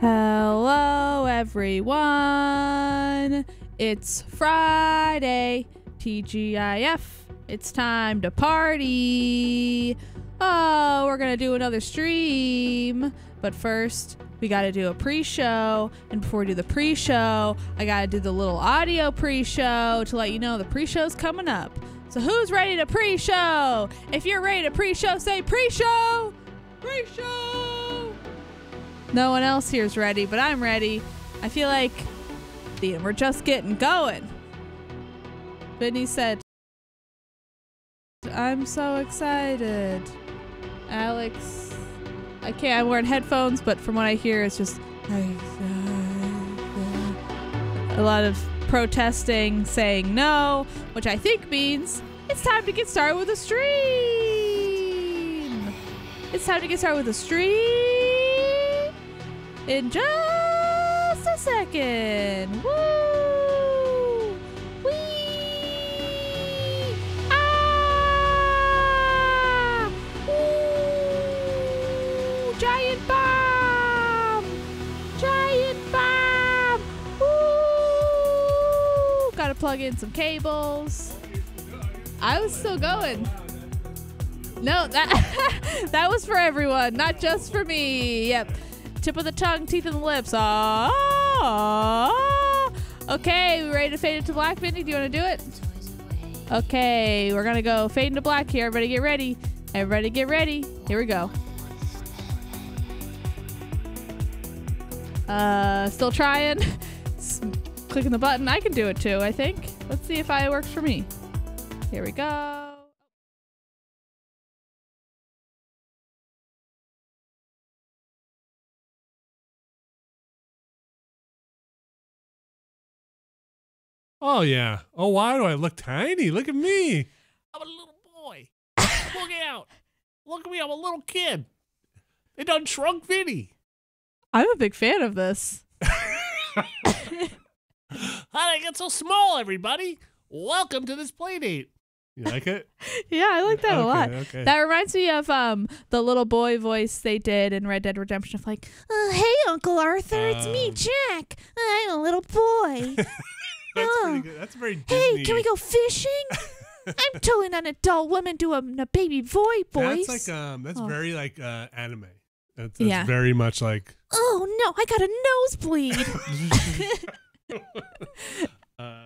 Hello, everyone. It's Friday, TGIF. It's time to party. Oh, we're going to do another stream. But first, we got to do a pre show. And before we do the pre show, I got to do the little audio pre show to let you know the pre show's coming up. So, who's ready to pre show? If you're ready to pre show, say pre show! Pre show! No one else here is ready, but I'm ready. I feel like the, we're just getting going. Vinny said, I'm so excited. Alex, I can't, I'm wearing headphones, but from what I hear, it's just a lot of protesting, saying no, which I think means it's time to get started with the stream. It's time to get started with the stream in just a second. Woo! Ah! Giant bomb! Giant bomb! Gotta plug in some cables. I was still going. No, that that was for everyone, not just for me. Yep tip of the tongue, teeth in the lips. Ah. Okay, we ready to fade into black, Vinny? Do you want to do it? Okay, we're gonna go fade into black here. Everybody get ready. Everybody get ready. Here we go. Uh, still trying. Clicking the button. I can do it too, I think. Let's see if it works for me. Here we go. Oh yeah. Oh, why do I look tiny? Look at me. I'm a little boy. look out. Look at me. I'm a little kid. They done shrunk Vinny. I'm a big fan of this. How did I get so small, everybody? Welcome to this play date. You like it? yeah, I like that okay, a lot. Okay. That reminds me of um the little boy voice they did in Red Dead Redemption of like, uh, "Hey, Uncle Arthur, it's me, Um. Jack. I'm a little boy. That's Oh. pretty good. That's very Disney. hey, can we go fishing? I'm totally not an adult woman doing a baby boy voice. That's like um. That's Oh. very like uh anime. That's, that's Yeah. very much like. oh no, I got a nosebleed. Uh,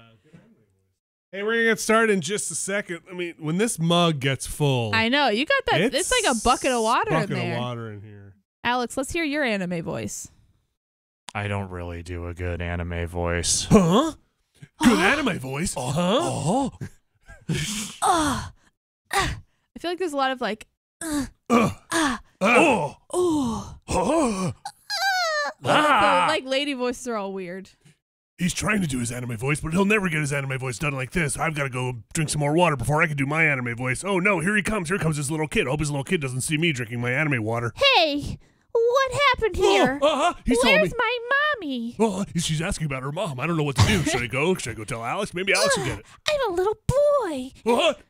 hey, we're gonna get started in just a second. I mean, when this mug gets full, I know you got that. It's, like a bucket of water bucket in there. of water in here. Alex, let's hear your anime voice. I don't really do a good anime voice. Huh? Good anime voice. Uh huh. Oh, Oh, I feel like there's a lot of like, Uh, ah, oh. oh. Oh. Ah. like lady voices are all weird. He's trying to do his anime voice, but he'll never get his anime voice done like this. I've got to go drink some more water before I can do my anime voice. Oh no, here he comes. Here comes this little kid. I hope his little kid doesn't see me drinking my anime water. Hey, what happened here? Oh, uh-huh. He's Where's me. my mommy? Oh, she's asking about her mom. I don't know what to do. Should I go? Should I go tell Alex? Maybe Alex will get it. I'm a little boy. What?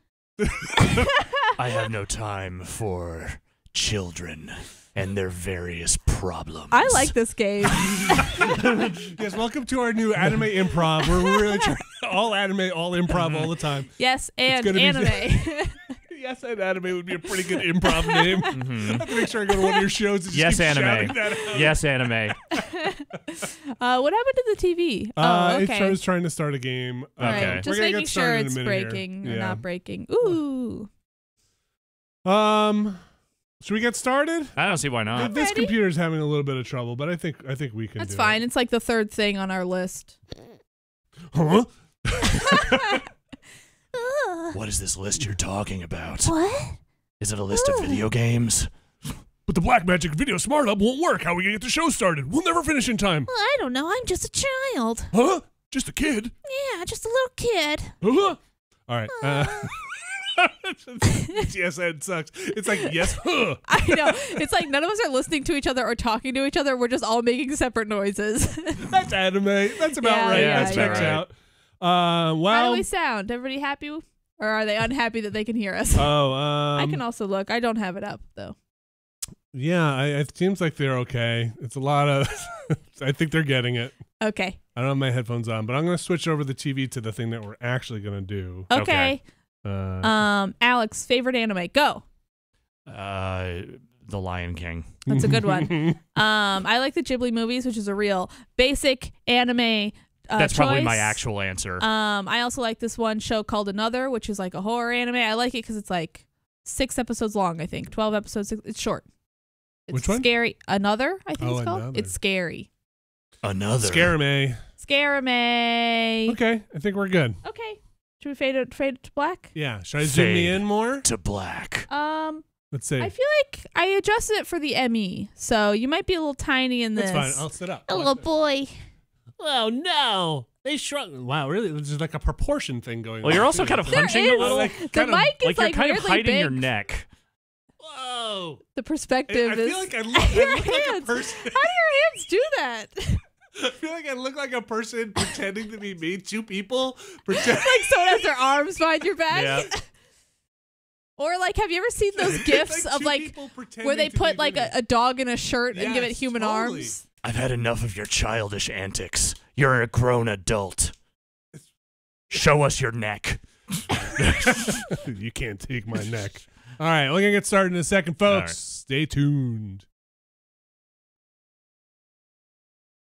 I have no time for children and their various problems. I like this game. yes, welcome to our new anime improv. We're really trying all anime, all improv mm-hmm. all the time. yes, and gonna be- anime. Yes, and anime would be a pretty good improv name. I have to make sure I go to one of your shows and just Yes, keep anime. that out. Yes, anime. uh, what happened to the TV? Uh, oh, okay. trying, it's trying to start a game. Uh, All right, Okay. we're Just making sure started in a it's minute here. breaking or Yeah. not breaking. Ooh. Um, should we get started? I don't see why not. this ready. computer's having a little bit of trouble, but I think I think we can. That's do fine. It. It's like the third thing on our list. Huh? What is this list you're talking about? What? Is it a list of video games? But the Black Magic Video Smart Hub won't work. How are we gonna get the show started? We'll never finish in time. I don't know. I'm just a child. Huh? Just a kid? Yeah, just a little kid. Huh? All right. Uh, yes, that sucks. It's like yes, huh. I know. It's like none of us are listening to each other or talking to each other. We're just all making separate noises. That's anime. That's about Yeah, right. yeah, that yeah, checks yeah. out. Uh, How do we sound? Everybody happy? Or are they unhappy that they can hear us? oh, um, I can also look. I don't have it up though. Yeah, I, it seems like they're okay. It's a lot of. I think they're getting it. Okay. I don't have my headphones on, but I'm going to switch over the TV to the thing that we're actually going to do. Okay. Uh, Um, Alex, favorite anime? Go. Uh, The Lion King. That's a good one. Um, I like the Ghibli movies, which is a real basic anime. Uh, That's probably my actual answer. Um, I also like this one show called Another, which is like a horror anime. I like it because it's like six episodes long. I think twelve episodes. It's short. It's Which one? Scary. Another. I think Oh, it's called. Another. It's scary. Another. Scare me. Scare Okay, I think we're good. Okay. Should we fade it, fade it to black? Yeah, should I zoom me in more? to black. Um, Let's see. I feel like I adjusted it for the ME, so you might be a little tiny in this. That's fine. I'll sit up. a little boy. Oh no! They shrunk. Wow, really? There's just like a proportion thing going on. Well, you're also kind of There hunching is. a little. Like, The kind of- mic is like like you're like kind of weirdly hiding big. your neck. Whoa! The perspective I is. feel like I look, I Your look like a person. How do your hands do that? I feel like I look like a person pretending to be me. Two people pretend. like someone has their arms behind your back. Yeah. Or like, have you ever seen those It's gifs of like where they put like a, a dog in a shirt and give it human totally. arms? I've had enough of your childish antics. You're a grown adult. Show us your neck. you can't take my neck. All right, we're gonna get started in a second, folks. Right. Stay tuned.